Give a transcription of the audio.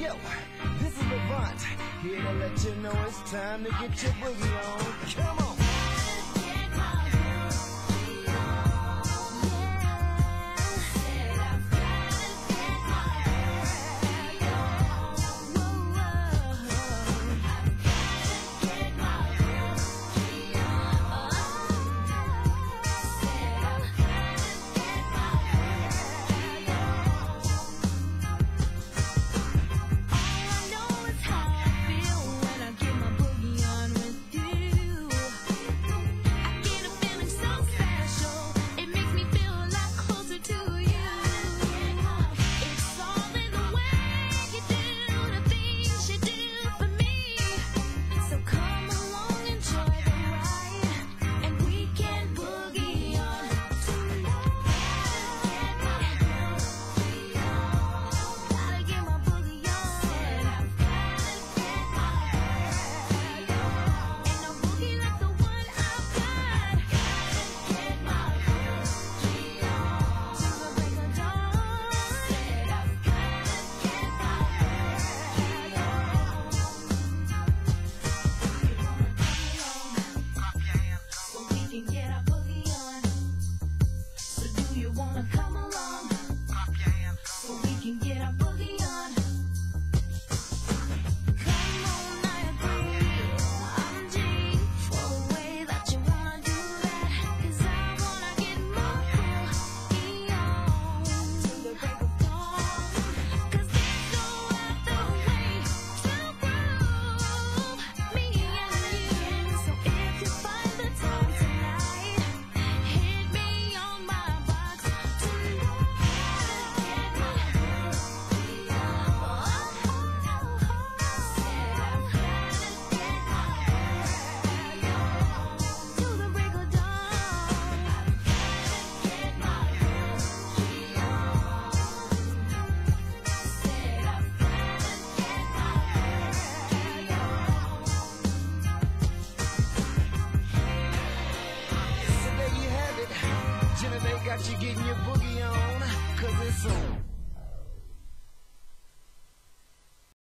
Yo, this is Levant, here to let you know it's time to get your boogie on. Come on. Got you getting your boogie on.